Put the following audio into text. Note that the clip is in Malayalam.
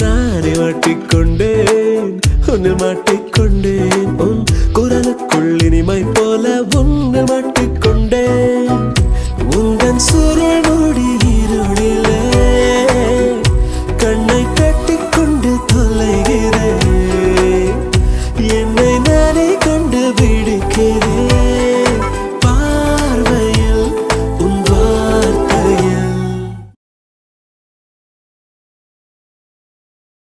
நானே மாட்டிக்கொண்டேன் உன்னை மாட்டிக்கொண்டேன் വിട